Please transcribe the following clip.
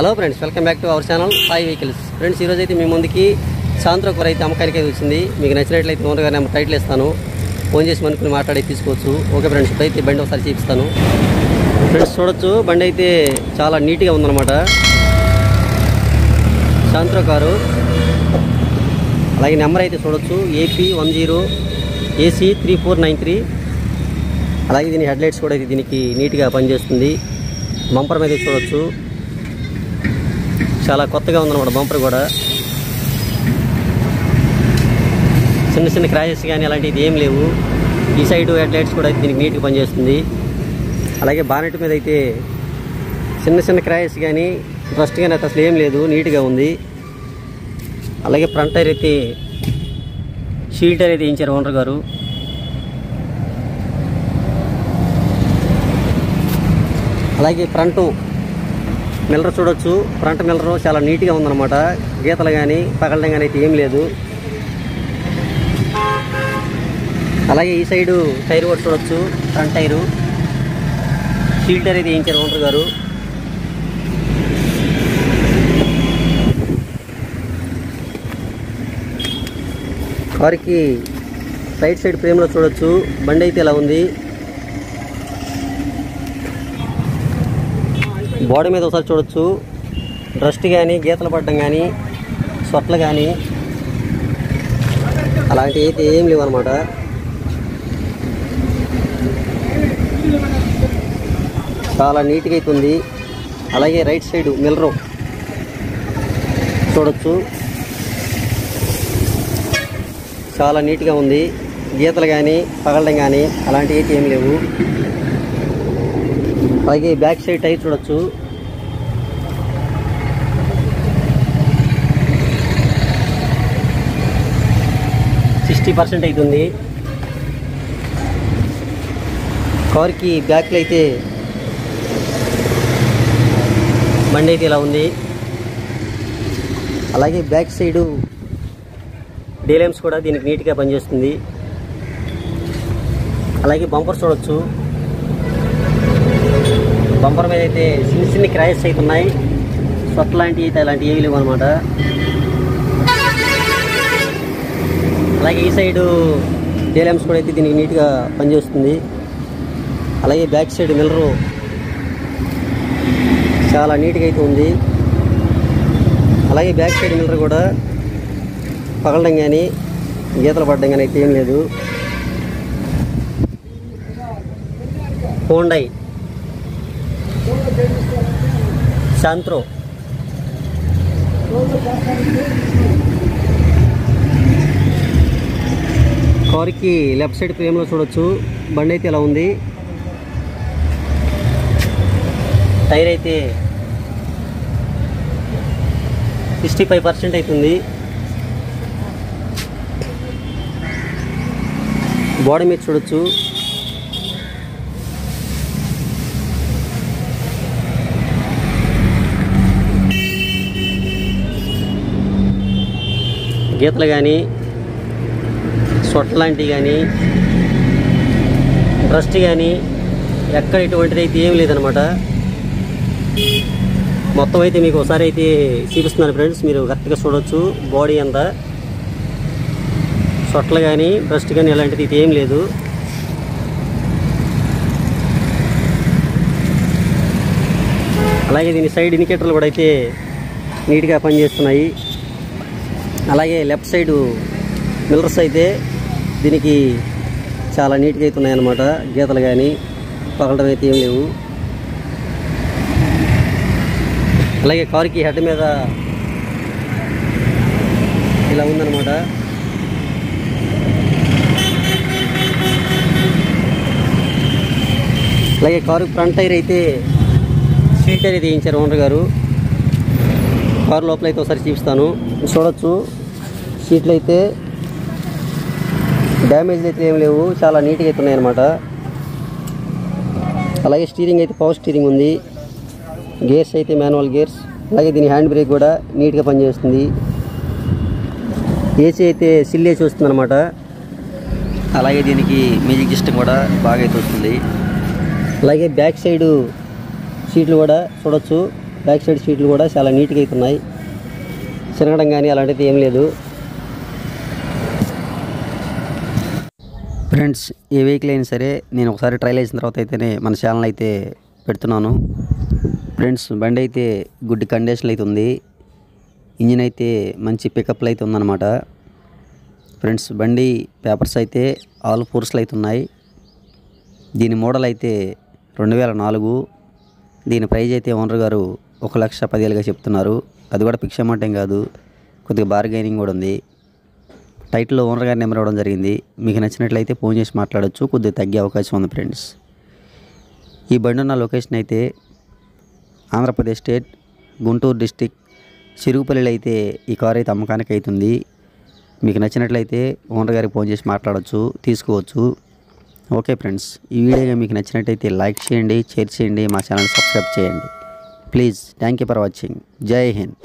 Hello friends welcome back to our channel five vehicles. Friends ఈరోజు అయితే మీ ముందుకి సాయంత్రం కూర అయితే అమ్మకానికి అయితే వచ్చింది. మీకు నచ్చినట్లయితే ఓనర్గా నేను టైటిల్ ఇస్తాను. ఫోన్ చేసి మనుకుని మాట్లాడి తీసుకోవచ్చు. ఓకే ఫ్రెండ్స్ ఇప్పుడైతే బండి ఒకసారి చూపిస్తాను. ఫ్రెండ్స్ చూడొచ్చు. బండి అయితే చాలా నీట్గా ఉందన్నమాట. సాయంత్రం కారు. అలాగే నెంబర్ అయితే చూడొచ్చు. AP one zero AC three four nine three. అలాగే దీని హెడ్లైట్స్ కూడా అయితే దీనికి నీట్గా పనిచేస్తుంది. బంపర్ మీద చూడొచ్చు. చాలా కొత్తగా ఉందన్నమాట బంపర్ కూడా. చిన్న చిన్న క్రాషెస్ కానీ అలాంటివి ఏం లేవు. ఈ సైడ్ హెడ్లైట్స్ కూడా దీనికి నీట్గా పనిచేస్తుంది. అలాగే బానెట్ మీద అయితే చిన్న చిన్న క్రాషెస్ కానీ రస్ట్ కానీ అయితే అసలు ఏం లేదు నీట్గా ఉంది. అలాగే ఫ్రంట్ టైర్ అయితే షీల్ టైర్ అయితే వేయించారు ఓనర్ గారు. అలాగే ఫ్రంట్ మిల్లర్ చూడొచ్చు. ఫ్రంట్ మిల్లర్ చాలా నీట్గా ఉందన్నమాట. గీతలు కానీ పగలడం కానీ అయితే ఏం లేదు. అలాగే ఈ సైడు టైర్ కూడా చూడొచ్చు. Front tyre. సీల్ టైర్ అయితే వేయించారు ఓనర్ గారు. కారుకి రైట్ సైడ్ ఫ్రేమ్లో చూడొచ్చు. బండి అయితే ఇలా ఉంది. గోడ మీద ఒకసారి చూడొచ్చు. డస్ట్ కానీ గీతలు పడడం కానీ సొట్లు కానీ అలాంటివి అయితే ఏం లేవు చాలా నీట్గా అయితే ఉంది. అలాగే రైట్ సైడ్ మిల్లరు చూడొచ్చు. చాలా నీట్గా ఉంది. గీతలు కానీ పగలడం కానీ అలాంటివి అయితే ఏం లేవు. అలాగే బ్యాక్ సైడ్ టైర్ చూడొచ్చు. సిక్స్టీ పర్సెంట్ అవుతుంది కార్కి బ్యాక్లో అయితే బండి అయితే ఇలా ఉంది. అలాగే బ్యాక్ సైడు డీలెమ్స్ కూడా దీనికి నీట్గా పనిచేస్తుంది. అలాగే బంపర్ చూడొచ్చు. బంపర్ మీద అయితే చిన్న చిన్న క్రాయస్ అయితే ఉన్నాయి. సొట్ లాంటివి అయితే అలాంటివి ఏమి లేవు అనమాట అలాగే ఈ సైడు డేలెమ్స్ కూడా అయితే దీనికి నీట్గా పనిచేస్తుంది. అలాగే బ్యాక్ సైడ్ మిల్లరు చాలా నీట్గా అయితే ఉంది. అలాగే బ్యాక్ సైడ్ మిల్లర్ కూడా పగలడం కానీ గీతలు పడడం కానీ అయితే ఏం లేదు. Hyundai Santro. కారుకి లెఫ్ట్ సైడ్ ఫ్రేమ్లో చూడొచ్చు. బండి అయితే ఇలా ఉంది. టైర్ అయితే సిక్స్టీ ఫైవ్ పర్సెంట్ అవుతుంది బాడీ మీద చూడొచ్చు. గీతలు కానీ సొట్ల లాంటివి కానీ బ్రస్ట్ కానీ ఎక్కడ ఎటువంటిది అయితే ఏం లేదనమాట మొత్తం అయితే మీకు ఒకసారి అయితే చూపిస్తున్నాను ఫ్రెండ్స్ మీరు కరెక్ట్గా చూడొచ్చు బాడీ అంతా. సొట్లు కానీ బ్రస్ట్ కానీ ఇలాంటిది అయితే ఏం లేదు. అలాగే దీని సైడ్ ఇండికేటర్లు కూడా అయితే నీట్గా పనిచేస్తున్నాయి. అలాగే లెఫ్ట్ సైడు మిల్లర్స్ అయితే దీనికి చాలా నీట్గా అయితే ఉన్నాయన్నమాట. గీతలు కానీ పగలడం అయితే ఏం లేవు. అలాగే కారుకి హెడ్ మీద ఇలా ఉందన్నమాట. అలాగే కారు ఫ్రంట్ టైర్ అయితే సీట్ టైర్ అయితే వేయించారు ఓనర్ గారు. కారు లోపల అయితే ఒకసారి చూపిస్తాను. చూడొచ్చు. సీట్లు అయితే డ్యామేజ్ అయితే ఏం లేవు. చాలా నీట్గా అయితే ఉన్నాయన్నమాట. అలాగే స్టీరింగ్ అయితే పవర్ స్టీరింగ్ ఉంది. గేర్స్ అయితే మాన్యువల్ గేర్స్. అలాగే దీని హ్యాండ్ బ్రేక్ కూడా నీట్గా పనిచేస్తుంది. ఏసీ అయితే సిల్ ఏసీ వస్తుంది అనమాట అలాగే దీనికి మ్యూజిక్ సిస్టమ్ కూడా బాగా అయితే వస్తుంది. అలాగే బ్యాక్ సైడ్ సీట్లు కూడా చూడొచ్చు. బ్యాక్ సైడ్ సీట్లు కూడా చాలా నీట్గా అయితే ఉన్నాయి. చిరగడం కానీ అలాంటిది ఏం లేదు. ఫ్రెండ్స్ ఏ వెహికల్ అయినా సరే నేను ఒకసారి ట్రైల్ వేసిన తర్వాత అయితేనే మన ఛానల్ అయితే పెడుతున్నాను. ఫ్రెండ్స్ బండి అయితే గుడ్ కండిషన్లో అయితే ఉంది. ఇంజిన్ అయితే మంచి పికప్లో అయితే ఉందన్నమాట. ఫ్రెండ్స్ బండి పేపర్స్ అయితే ఆల్ ఫోర్స్లు అయితే ఉన్నాయి. దీని మోడల్ అయితే రెండు వేల నాలుగు. దీని ప్రైజ్ అయితే ఓనర్ గారు ఒక లక్ష పదివేలుగా చెప్తున్నారు. అది కూడా ఫిక్స్ అమౌంట్ ఏం కాదు. కొద్దిగా బార్గెనింగ్ కూడా ఉంది. టైటిల్లో ఓనర్ గారి నెంబర్ ఇవ్వడం జరిగింది. మీకు నచ్చినట్లయితే ఫోన్ చేసి మాట్లాడొచ్చు. కొద్దిగా తగ్గే అవకాశం ఉంది ఫ్రెండ్స్. ఈ బండి ఉన్న లొకేషన్ అయితే ఆంధ్రప్రదేశ్ స్టేట్ గుంటూరు డిస్టిక్ చిరుగుపల్లిలో అయితే ఈ కార్ అయితే అమ్మకానికి అవుతుంది మీకు నచ్చినట్లయితే ఓనర్ గారికి ఫోన్ చేసి మాట్లాడవచ్చు తీసుకోవచ్చు. Okay friends. ఈ వీడియో మీకు నచ్చినట్టయితే లైక్ చేయండి షేర్ చేయండి మా ఛానల్ సబ్స్క్రైబ్ చేయండి. Please thank you for watching. Jai Hind.